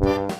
Bye.